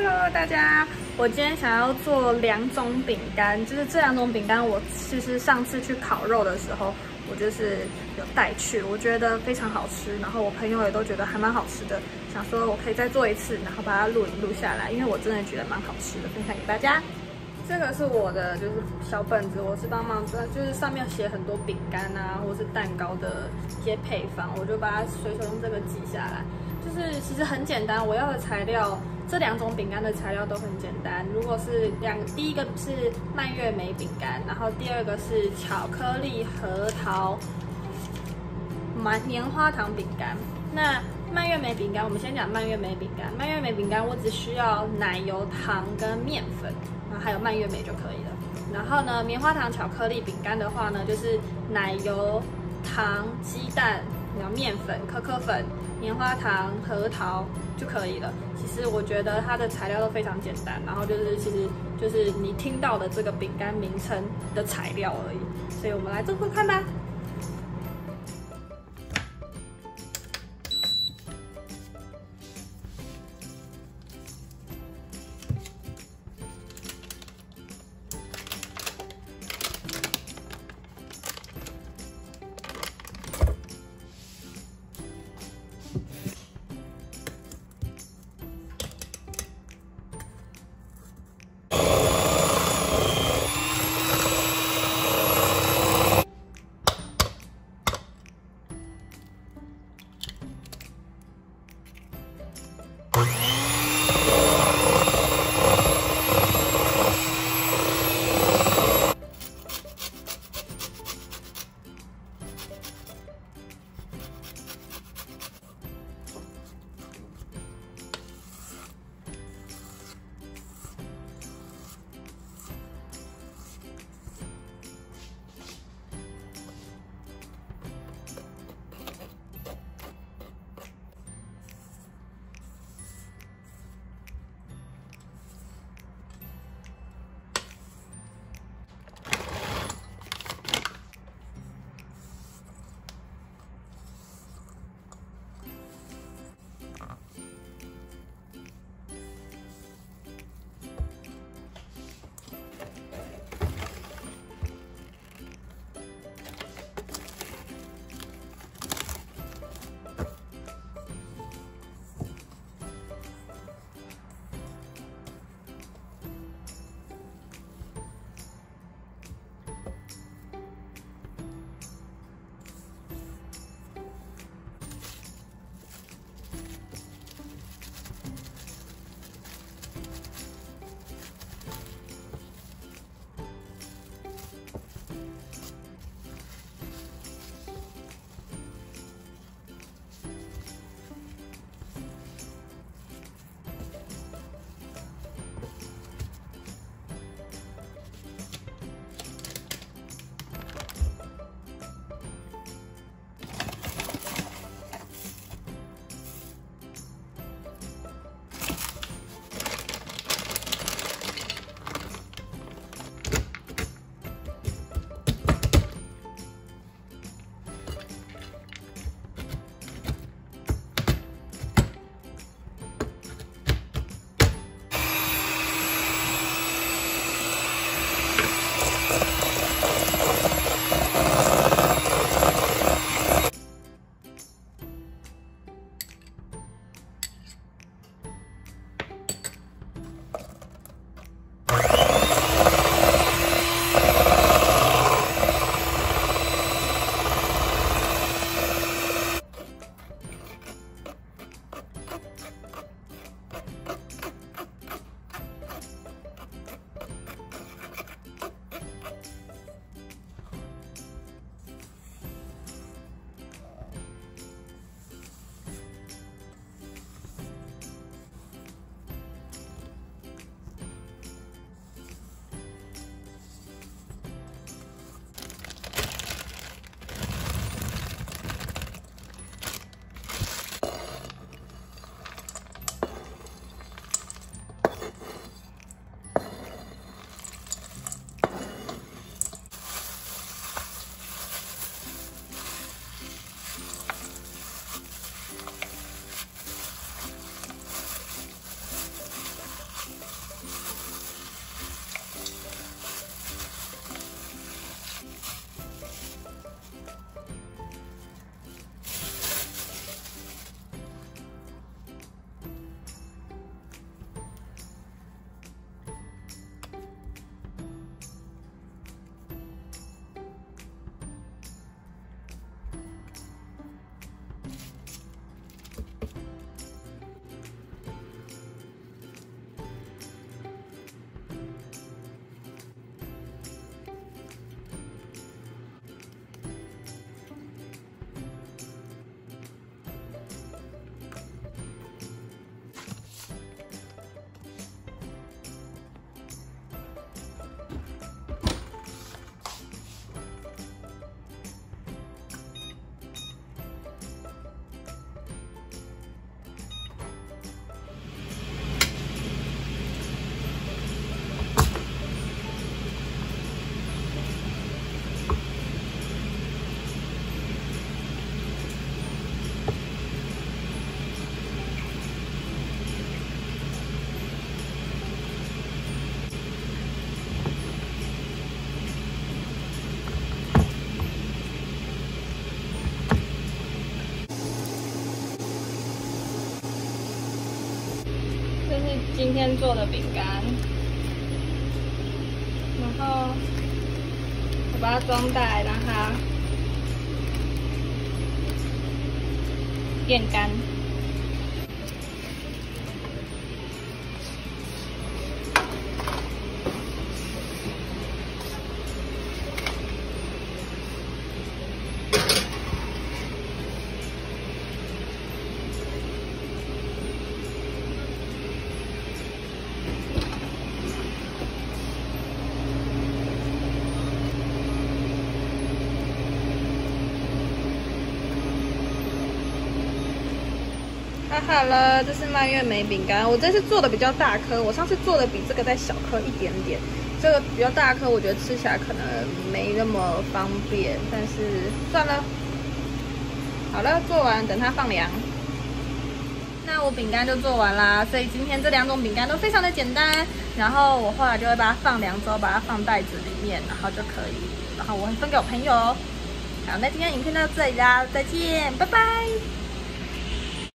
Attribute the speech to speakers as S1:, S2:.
S1: Hello，大家，我今天想要做两种饼干，就是这两种饼干，我其实上次去烤肉的时候，我就是有带去，我觉得非常好吃，然后我朋友也都觉得还蛮好吃的，想说我可以再做一次，然后把它录影录下来，因为我真的觉得蛮好吃的，分享给大家。这个是我的就是小本子，我是帮忙就是上面写很多饼干啊，或是蛋糕的一些配方，我就把它随手用这个记下来。就是其实很简单，我要的材料，这两种饼干的材料都很简单。如果是两，第一个是蔓越莓饼干，然后第二个是巧克力核桃棉棉花糖饼干。那蔓越莓饼干，我们先讲蔓越莓饼干。蔓越莓饼干我只需要奶油、糖跟面粉。然后还有蔓越莓就可以了。然后呢，棉花糖巧克力饼干的话呢，就是奶油、糖、鸡蛋、然后面粉、可可粉、棉花糖、核桃就可以了。其实我觉得它的材料都非常简单，然后就是其实就是你听到的这个饼干名称的材料而已。所以我们来做做看吧。今天做的饼干，然后我把它装袋，让它变干。好了，这是蔓越莓饼干。我这次做的比较大颗，我上次做的比这个再小颗一点点。这个比较大颗，我觉得吃起来可能没那么方便，但是算了。好了，做完等它放凉。那我饼干就做完啦，所以今天这两种饼干都非常的简单。然后我后来就会把它放凉之后，把它放袋子里面，然后就可以，然后我会分给我朋友。好，那今天影片到这里啦，再见，拜拜。